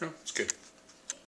No, it's good.